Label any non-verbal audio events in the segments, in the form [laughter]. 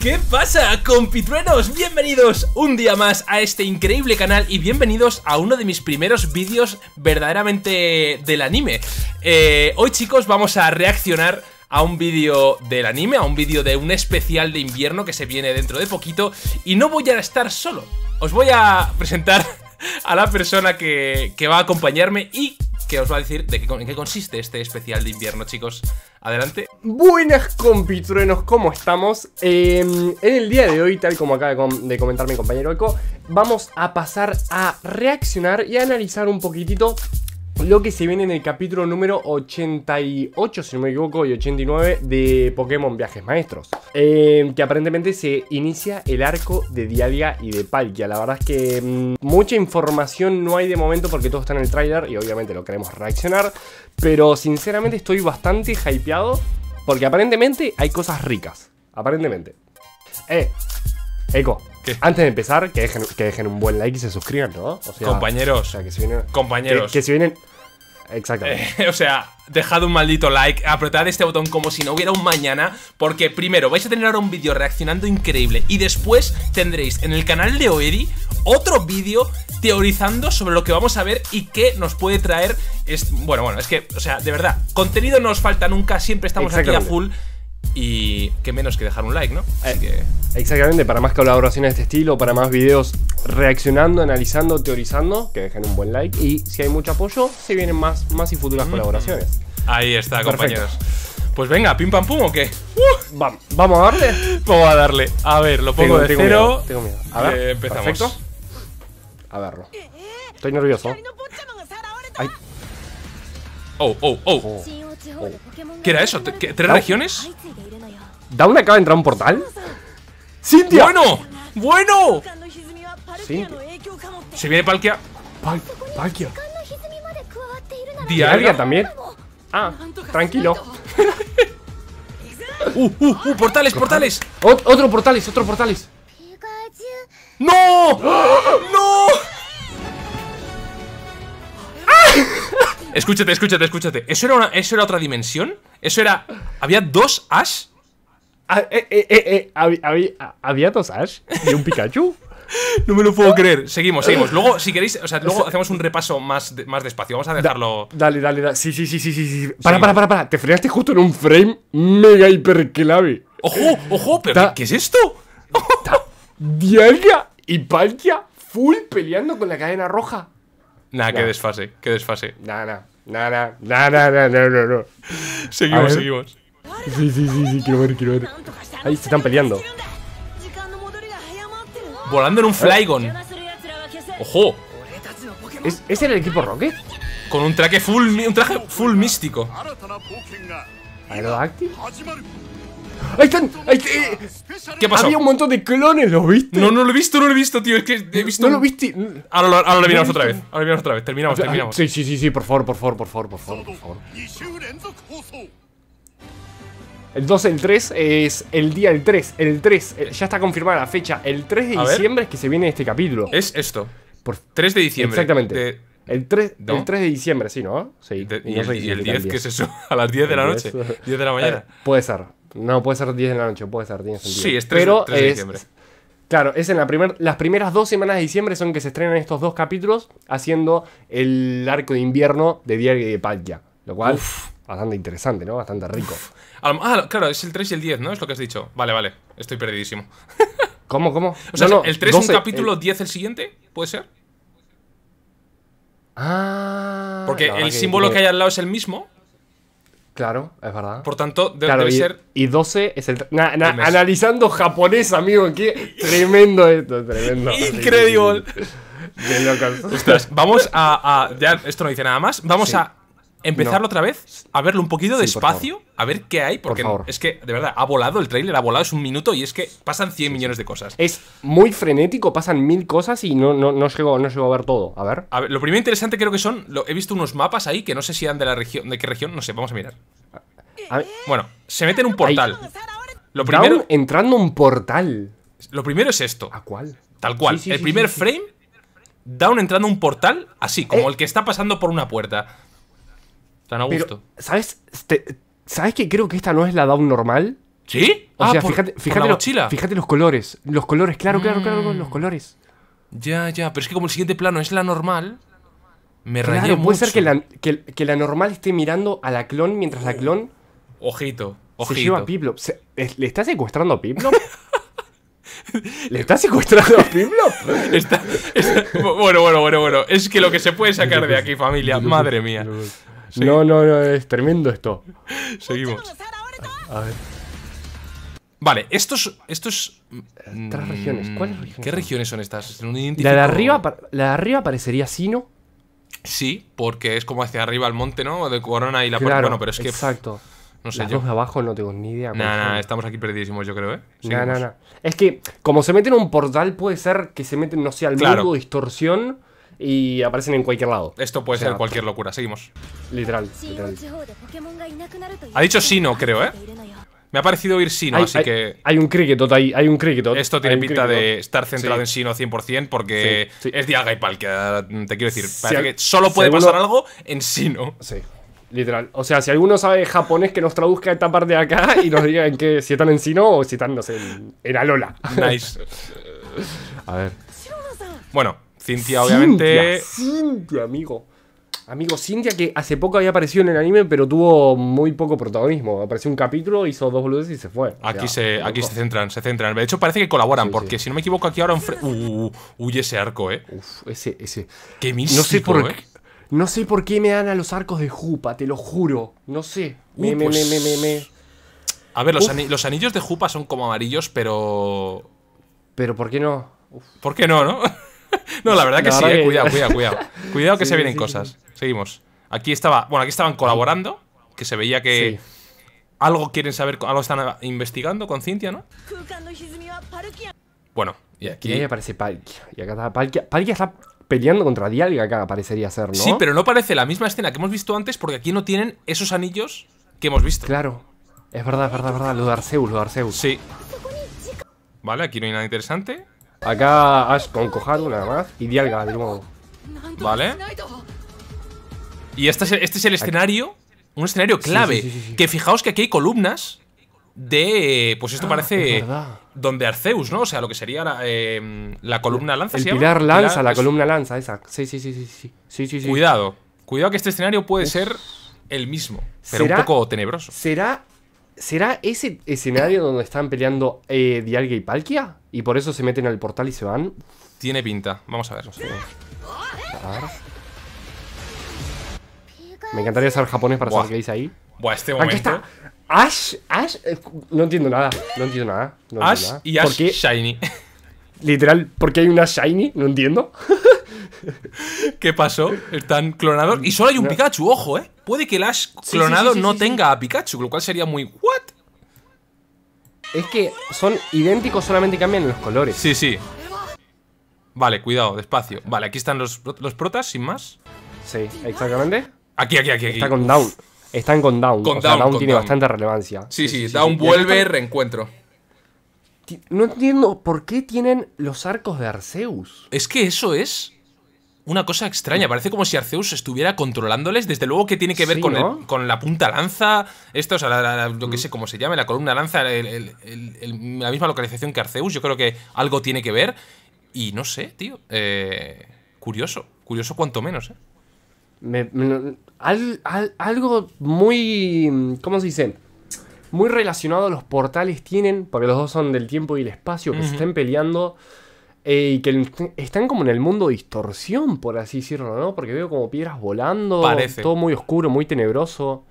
¿Qué pasa, compitruenos? Bienvenidos un día más a este increíble canal y bienvenidos a uno de mis primeros vídeos verdaderamente del anime. Eh, hoy, chicos, vamos a reaccionar a un vídeo del anime, a un vídeo de un especial de invierno que se viene dentro de poquito y no voy a estar solo. Os voy a presentar [laughs] a la persona que, que va a acompañarme y que os va a decir de qué, en qué consiste este especial de invierno, chicos. Adelante. Buenas compitruenos, ¿cómo estamos? Eh, en el día de hoy, tal como acaba de comentar mi compañero Eco, vamos a pasar a reaccionar y a analizar un poquitito lo que se viene en el capítulo número 88, si no me equivoco, y 89 de Pokémon Viajes Maestros. Eh, que aparentemente se inicia el arco de Dialga y de Palkia. La verdad es que mmm, mucha información no hay de momento porque todo está en el trailer y obviamente lo queremos reaccionar. Pero sinceramente estoy bastante hypeado porque aparentemente hay cosas ricas. Aparentemente. Eh, Eco, ¿Qué? antes de empezar, que dejen, que dejen un buen like y se suscriban, ¿no? O sea, Compañeros. o sea, que se vienen. Compañeros. Que, que se vienen. Exactamente. Eh, [laughs] o sea, dejad un maldito like, apretad este botón como si no hubiera un mañana, porque primero vais a tener ahora un vídeo reaccionando increíble y después tendréis en el canal de Oedi otro vídeo teorizando sobre lo que vamos a ver y qué nos puede traer. Es, bueno, bueno, es que, o sea, de verdad, contenido no nos falta nunca, siempre estamos aquí a full y qué menos que dejar un like, ¿no? Así Eh, que... Exactamente, para más colaboraciones de este estilo, para más videos reaccionando, analizando, teorizando, que dejen un buen like. Y si hay mucho apoyo, se vienen más, más y futuras colaboraciones. Ahí está, Perfecto. compañeros. Pues venga, pim pam pum o qué? Va- ¿Vamos a darle? [laughs] Vamos a darle. A ver, lo pongo de tengo cero. miedo, tengo miedo. A ver, Eh, empezamos. perfecto. A verlo. Estoy nervioso. Ay, Oh, oh, oh. oh. ¿Qué era eso? ¿Qué- ¿Tres No. regiones? ¿Dawn acaba de entrar a un portal? ¡Cintia! ¡Bueno! ¡Bueno! Cintia. Se viene Palkia. Pal- Palkia. Dialga Dialga también. Ah, tranquilo. [laughs] ¡Uh, uh, uh! ¡Portales, portales! Ot- otro portales, otro portales. ¡No! ¡No! Escúchate, escúchate, escúchate. ¿Eso era, una- ¿Eso era otra dimensión? ¿Eso era. ¿Había dos Ash? Ah, eh, eh, eh, ¿hab- hab- ¿Había dos Ash y un Pikachu? [laughs] No me lo puedo creer. Seguimos, seguimos. Luego, si queréis, o sea, [laughs] luego hacemos un repaso más, de- más despacio. Vamos a dejarlo. Dale, dale, dale. Sí, sí, sí, sí, sí. sí. Para, para, para, para. Te frenaste justo en un frame mega hiper clave. ¡Ojo! ¡Ojo! ¿Pero Da- qué, qué es esto? Dialga y Palkia full peleando con la cadena roja. Nah, qué desfase, qué desfase. Nada, nada, nada, nada, no, no, no. Seguimos, seguimos. Sí, sí, sí, sí, quiero ver, quiero ver. Ahí se están peleando. Volando en un Flygon. ¡Ojo! ¿Es, ¿Es el equipo Rocket? Con un traje full, un traje full místico. ¿Aerodáctil? ¡Ahí están! Ahí está, eh, ¿Qué pasó? Había un montón de clones, ¿los viste? No, no lo he visto, no lo he visto, tío. Es que he visto. ¿No lo viste? Ahora lo, ahora lo miramos ¿No lo otra vez. Ahora lo miramos otra vez. Terminamos, terminamos. Sí, sí, sí, sí, por favor, por favor, por favor, por favor, por favor. El 2, el 3 es el día del 3. El 3, eh, ya está confirmada la fecha. El 3 de A ver. diciembre es que se viene este capítulo. Es esto. Por- 3 de diciembre. Exactamente. De- El 3, ¿No? el 3 de diciembre, sí, ¿no? Sí. de- y, no el, y el era 10, ¿qué es eso? [laughs] A las 10 de la El noche. 10. 10 de la mañana. Puede ser. No, puede ser 10 de la noche, puede ser, tiene sentido. Sí, es 3, Pero de es- diciembre. Claro, es en la primer, las primeras dos semanas de diciembre son que se estrenan estos dos capítulos haciendo el arco de invierno de Diario y de Palkia. Lo cual, bastante interesante, ¿no? Bastante rico. Ah, claro, es el 3 y el 10, ¿no? Es lo que has dicho. Vale, vale. Estoy perdidísimo. [laughs] ¿Cómo, cómo? O sea, No, no, ¿el 3 es 12, un capítulo, el- 10 el siguiente? ¿Puede ser? Ah. Porque el símbolo que tiene- hay al lado es el mismo. Claro, es verdad. Por tanto, de- Claro, debe y, ser. y 12 es el... na- na- El mes. analizando japonés, amigo, qué tremendo esto, tremendo. Increíble. De locos. Ostras, vamos a, a- Ya, esto no dice nada más. Vamos Sí. a empezarlo No. otra vez, a verlo un poquito Sí, despacio, a ver qué hay, porque es que, de verdad, ha volado el trailer, ha volado, es un minuto y es que pasan 100 millones de cosas. Es muy frenético, pasan mil cosas y no, no, no, llego, no llego a ver todo. A ver. A ver, lo primero interesante creo que son. lo- he visto unos mapas ahí que no sé si eran de la región. ¿De qué región? No sé, vamos a mirar. A Bueno, se mete en un portal. Lo primero, entrando a un portal. lo primero es esto. ¿A cuál? Tal cual. Sí, el primer frame, Down entrando a un portal, así, como Eh. el que está pasando por una puerta. Tan a Pero, gusto. ¿sabes? Te- ¿Sabes que creo que esta no es la Down normal? ¿Sí? O ah, sea, por, fíjate, por la lo- mochila. fíjate los colores. Los colores, claro, claro, claro, Mm. los colores. Ya, ya, pero es que como el siguiente plano es la normal, me rayé Claro, puede ser que la, que, que la normal esté mirando a la clon mientras la clon Ojito, se ojito. lleva a Piplup. Se- es- ¿Le está secuestrando a Piplup? [laughs] ¿Le está secuestrando a Piplup? [laughs] Está- está- bueno, bueno, bueno, bueno. Es que lo que se puede sacar de aquí, familia. Madre mía. No, no, no, es tremendo esto. Seguimos. A ver, Vale, estos. estos tres regiones. ¿Cuáles regiones ¿Qué son? regiones son estas? Un la de arriba, la de arriba parecería Sino. Sí, porque es como hacia arriba el monte, ¿no? De Corona y la puerta. Claro, Bueno, pero es que. exacto. No sé Las yo. dos de abajo no tengo ni idea. Nah, nah, estamos aquí perdidísimos, yo creo, ¿eh? Nah, nah, nah. Es que, como se meten en un portal, puede ser que se meten, no sé, al Claro. mundo, distorsión y aparecen en cualquier lado. Esto puede ser cualquier locura, seguimos. Literal. Ha dicho Sino, creo, ¿eh? Me ha parecido oír Sino, así que... Hay un cricketot, hay, hay un cricketot. Esto tiene pinta de estar centrado en Sino 100% porque es Diaga y Pal, que mm, te quiero decir, si que solo puede pasar algo en Sino. Sí. Literal. O sea, si alguno sabe japonés, que nos traduzca esta parte de acá y nos diga en qué, si están en Sino o si están, no sé, en, en Alola. Nice. A ver. Bueno, Cintia, obviamente. Cintia, amigo. Amigo, Cintia que hace poco había aparecido en el anime, pero tuvo muy poco protagonismo. Apareció un capítulo, hizo dos boludeces y se fue. O Aquí, sea, se, aquí se centran, se centran. De hecho, parece que colaboran, Sí, porque sí. si no me equivoco, aquí ahora. enfre- Uh, uh, uy, ese arco, eh. Uf, ese, ese. Qué místico, No sé por eh. qué. No sé por qué me dan a los arcos de Jupa, te lo juro. No sé. Me, Uh, me, pues- me, me, me, me. A ver, los, Uf. ani- los anillos de Jupa son como amarillos, pero. Pero ¿por qué no? Uf. ¿Por qué no, no? [laughs] no, la verdad que sí, eh. cuidado, cuidado, cuidado. [laughs] Cuidado que se vienen cosas. Seguimos. Aquí estaba, bueno, aquí estaban colaborando, que se veía que algo quieren saber, algo están investigando con Cintia, ¿no? Bueno, y aquí... Y ahí aparece Palkia. Y acá está Palkia. Palkia está peleando contra Dialga acá, parecería ser, ¿no? Sí, pero no parece la misma escena que hemos visto antes porque aquí no tienen esos anillos que hemos visto. Claro. Es verdad, es verdad, es verdad. Lo de Arceus, lo de Arceus. Sí. Vale, aquí no hay nada interesante. Acá Ash con Koharu nada más y Dialga de nuevo. Vale. Y este es el, este es el escenario, un escenario clave. Que fijaos que aquí hay columnas de. Pues esto ah, parece. Es donde Arceus, ¿no? O sea, lo que sería la, eh, columna lanza. El pilar lanza, la columna lanza, esa. Sí, sí, sí, sí. sí, sí, Cuidado. Cuidado que este escenario puede ser el mismo, pero un poco tenebroso. ¿Será ¿Será ese escenario donde están peleando eh, Dialga y Palkia? Y por eso se meten al portal y se van. Tiene pinta. Vamos a ver. A ver. Me encantaría saber japonés para Buah. saber qué dice ahí. Buah, este Aquí momento. está. Ash, Ash, eh, no entiendo nada, no entiendo nada. no entiendo Ash nada. y Ash ¿Por qué? Shiny. Literal, ¿por qué hay una Shiny? No entiendo. [laughs] [laughs] ¿Qué pasó? Están clonados. Y solo hay un No. Pikachu, ojo, ¿eh? Puede que el Ash clonado sí, sí, no sí, tenga a Pikachu, lo cual sería muy. ¿What? Es que son idénticos, solamente cambian los colores. Sí, sí. Vale, cuidado, despacio. Vale, aquí están los, los protas, sin más. Sí, exactamente. Aquí, aquí, aquí, aquí. Está con Down. Están con Down. Con o sea, Down, Down con tiene Down. bastante relevancia. Sí, sí, sí, Down vuelve, reencuentro. No entiendo por qué tienen los arcos de Arceus. Es que eso es una cosa extraña. Parece como si Arceus estuviera controlándoles. Desde luego que tiene que ver Sí, con, con la punta lanza. Esto, o sea, la, lo que sé cómo se llama, la columna lanza, el- el- la misma localización que Arceus. Yo creo que algo tiene que ver. Y no sé, tío. eh, curioso. Curioso cuanto menos, ¿eh? Me- me- al- al- algo muy. ¿Cómo se dice? Muy relacionado a los portales tienen, porque los dos son del tiempo y el espacio, que se estén peleando eh, y que están como en el mundo de distorsión, por así decirlo, ¿no? Porque veo como piedras volando, parece. todo muy oscuro, muy tenebroso.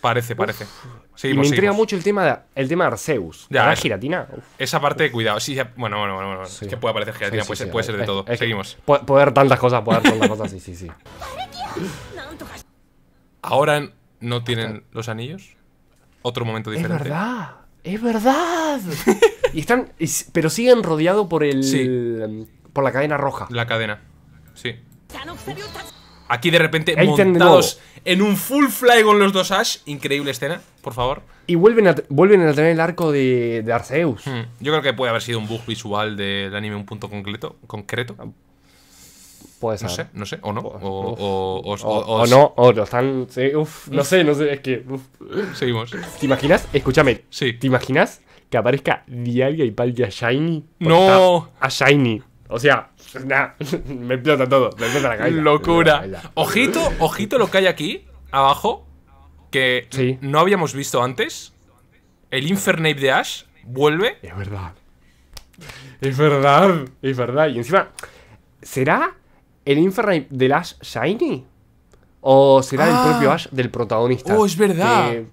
Parece, parece. Seguimos, y me intriga mucho el tema de, el tema de Arceus. Ya, ¿La giratina? Esa parte, cuidado. Sí, bueno, bueno, bueno. bueno. Es que puede aparecer giratina, puede, ser, de todo. Es seguimos. Poder tantas cosas, poder tantas cosas, sí, sí, sí. Ahora no tienen los anillos. Otro momento diferente. Es verdad, es verdad. [laughs] Y están. Pero siguen rodeados por el. Por la cadena roja. La cadena. Sí. Aquí de repente montados en un full fly con los dos Ash. Increíble escena, por favor. Y vuelven a, vuelven a tener el arco de, Arceus. Hmm. Yo creo que puede haber sido un bug visual del anime un punto concreto. concreto. Ah, puede ser. No sé, no sé, o no. O, no, o no están. Sí, no sé, no sé, es que. Seguimos. ¿Te imaginas? Escúchame. Sí. ¿Te imaginas? Que aparezca Dialga y palque a Shiny? No. A Shiny. O sea, nah, [laughs] me explota todo. Me explota la cabeza. Locura. La cabeza. Ojito, ojito lo que hay aquí, abajo, que Sí. no habíamos visto antes. El Infernape de Ash vuelve. Es verdad. Es verdad. Es verdad. Y encima, ¿será el Infernape del Ash Shiny? ¿O será Ah. el propio Ash del protagonista? Oh, es verdad. Que,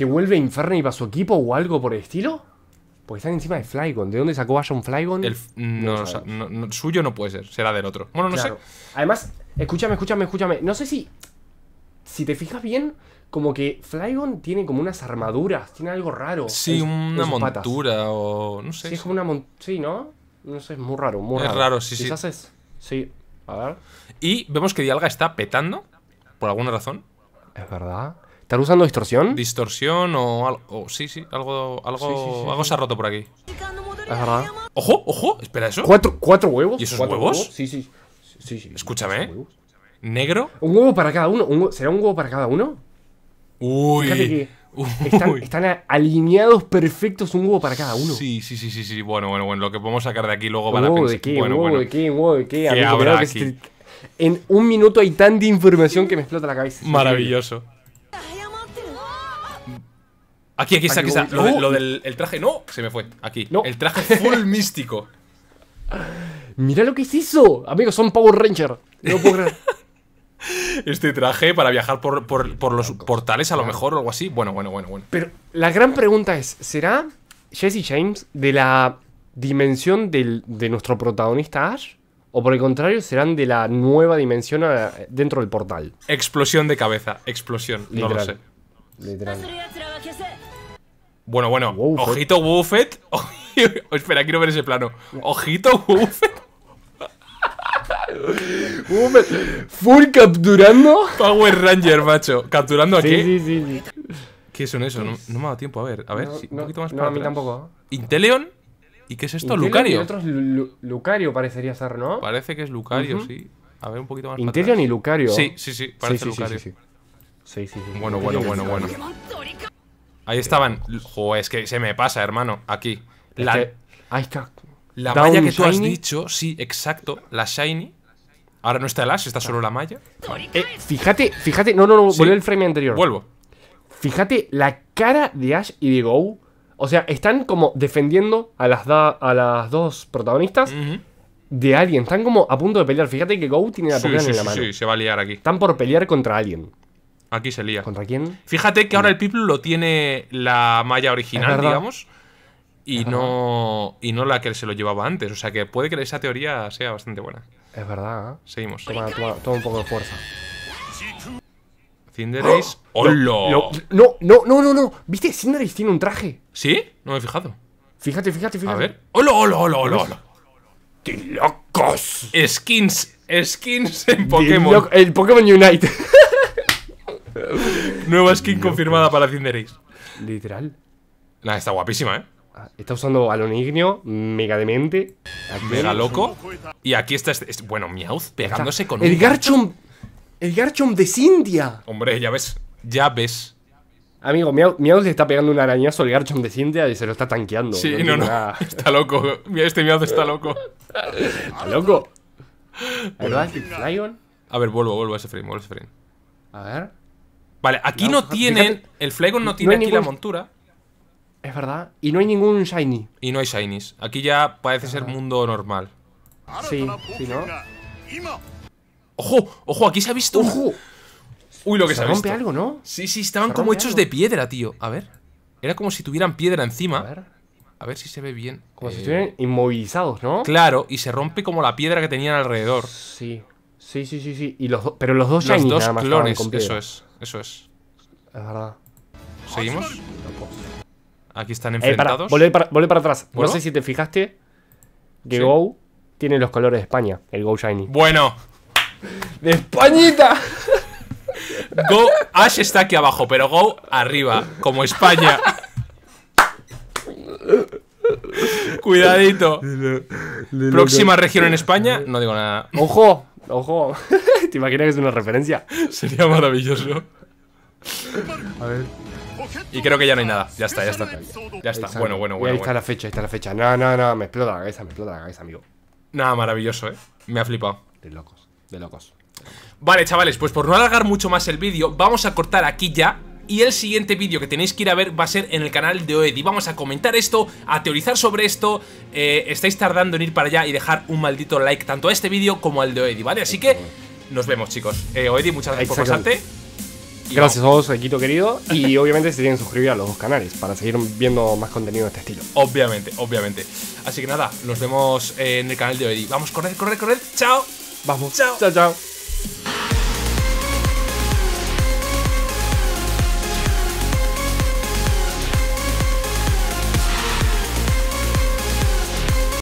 que vuelve Infernape a su equipo o algo por el estilo. Porque están encima de Flygon. ¿De dónde sacó Ash un Flygon? El, no, no- no, suyo no puede ser, será del otro. Bueno, no Claro. sé. Además, escúchame, escúchame, escúchame. No sé si. Si te fijas bien, como que Flygon tiene como unas armaduras. Tiene algo raro. Sí, en- en una patas. montura o. No sé. Sí, es como una mon- Sí, ¿no? No sé, es muy raro, muy Es raro. raro, sí, sí. Quizás es. Sí. A ver. Y vemos que Dialga está petando, por alguna razón. Es verdad. ¿Están usando distorsión? Distorsión o, algo, algo, sí, sí, algo se ha roto por aquí. Ajá. Ojo, ojo, espera eso. ¿Cuatro, cuatro huevos? ¿Y esos huevos? huevos? Sí, sí, sí. Escúchame. ¿eh? ¿Negro? ¿Un huevo para cada uno? ¿Será un huevo para cada uno? Uy. Están, están, alineados perfectos un huevo para cada uno. Sí, sí, sí, sí, sí. Bueno, bueno, bueno. Lo que podemos sacar de aquí luego van a pensar. Qué, huevo de qué, huevo de aquí? En un minuto hay tanta información que me explota la cabeza. Maravilloso. Aquí, aquí está, aquí está. Lo, del el traje. No, se me fue. Aquí. No. El traje full [laughs] místico. Mira lo que se hizo. Amigos, son Power Ranger. No puedo creer. [laughs] Este traje para viajar por, por, por los portales, a lo mejor, o algo así. Bueno, bueno, bueno, bueno. Pero la gran pregunta es: ¿será Jesse James de la dimensión del, de nuestro protagonista Ash? ¿O por el contrario, serán de la nueva dimensión eh, dentro del portal? Explosión de cabeza, explosión, no lo sé. Literal. Bueno, bueno, ojito Buffett. [laughs] Oh, espera, quiero ver ese plano. Ojito Buffett. Full capturando. Power Ranger, macho. ¿Capturando aquí? Sí, sí, sí, ¿Qué son eso? No, me ha dado tiempo. A ver, a ver. No, sí, un no, poquito más para No, a mí tampoco. ¿Inteleon? ¿Y qué es esto? ¿Lucario? Otro Lucario, parecería ser, ¿no? Parece que es Lucario, sí. A ver, un poquito más Inteleon para atrás. y Lucario. Sí, sí, sí. Parece Lucario. Sí, sí, sí. Bueno, bueno, bueno, bueno. Ahí estaban. Joder, es que se me pasa, hermano. Aquí. La, ahí está. la Down malla que tú has dicho, sí, exacto. La Shiny. Ahora no está el Ash, está solo la malla. Eh, fíjate, fíjate. No, no, no. Sí. Vuelve al frame anterior. Vuelvo. Fíjate la cara de Ash y de Go. O sea, están como defendiendo a las, da- a las dos protagonistas de alguien. Están como a punto de pelear. Fíjate que Go tiene la Sí, en la sí, mano. sí, se va a liar aquí. Están por pelear contra alguien. Aquí se lía. ¿Contra quién? Fíjate que ahora el Piplu lo tiene la malla original, digamos. Y no, y no la que se lo llevaba antes. O sea que puede que esa teoría sea bastante buena. Es verdad. ¿eh? Seguimos. Toma, toma, toma un poco de fuerza. Cinderace. [gasps] Lo- ¡Hola! lo- no, no, no, no, no. ¿Viste? Cinderace tiene un traje. ¿Sí? No me he fijado. Fíjate, fíjate, fíjate. A ver. ¡Hola, hola, hola, hola! hola! ¡Qué locos! Skins. Skins en Pokémon. El Pokémon Unite. [laughs] Nueva skin confirmada para Cinderace. Literal. Nah, está guapísima, ¿eh? Ah, Está usando balón ignio, mega demente. Mega loco. Y aquí está este. este- bueno, Meowth pegándose con El un. Garchomp. El Garchomp de Cintia. Hombre, ya ves. Ya ves. Amigo, Meow, Meow le está pegando un arañazo al Garchomp de Cintia y se lo está tanqueando. Sí, no, no. [laughs] Está loco. Mira, este Meowth está loco. ¿Está loco? [laughs] ¿Verdad? A ver, vuelvo, vuelvo a ese frame, vuelvo a ese frame. A ver. Vale, aquí No, no, fíjate- tienen. El Flygon no tiene aquí la montura. Es verdad. Y no hay ningún Shiny. Y no hay Shinies. Aquí ya parece ser mundo normal. Sí, sí, ¿no? ¡Ojo! ¡Ojo! Aquí se ha visto. ¡Ojo! Uy, lo que se, Se ha rompe visto. algo, ¿no? Sí, sí, estaban como hechos algo. de piedra, tío. A ver. Era como si tuvieran piedra encima. A ver. A ver si se ve bien. Como si Eh, estuvieran inmovilizados, ¿no? Claro, y se rompe como la piedra que tenían alrededor. Sí. Sí, sí, sí, sí. Y los do- pero los dos Los Shiny dos nada más clones, eso es, eso es. Es verdad. ¿Seguimos? Aquí están Eh, para, enfrentados. volver para, volver para atrás. No sé si te fijaste que Sí. Go tiene los colores de España, el Go Shiny. Bueno, [laughs] ¡De Españita! [laughs] Go, Ash está aquí abajo, pero Go arriba, como España. [laughs] Cuidadito. Próxima región en España, no digo nada. Ojo, Ojo. [laughs] ¿Te imaginas que es una referencia? Sería maravilloso. A ver. Y creo que ya no hay nada. Ya está, ya está. Ya está. Bueno, bueno, Y bueno. ahí está bueno. la fecha, ahí está la fecha. No, no, no, me explota la cabeza, me explota la cabeza, amigo. Nada, maravilloso, eh. Me ha flipado. De locos, de locos. Vale, chavales, pues por no alargar mucho más el vídeo, vamos a cortar aquí ya. Y el siguiente vídeo que tenéis que ir a ver va a ser en el canal de Oedi. Vamos a comentar esto, a teorizar sobre esto. Eh, estáis tardando en ir para allá y dejar un maldito like tanto a este vídeo como al de Oedi, ¿vale? Así que nos vemos, chicos. Eh, Oedi, muchas gracias por pasarte. Y Gracias a vos, Equito querido. Y [laughs] obviamente se tienen que suscribir a los dos canales para seguir viendo más contenido de este estilo. Obviamente, obviamente. Así que nada, nos vemos eh, en el canal de Oedi. Vamos, corred, corred, corred. Chao. Vamos. Chao. Chao, chao.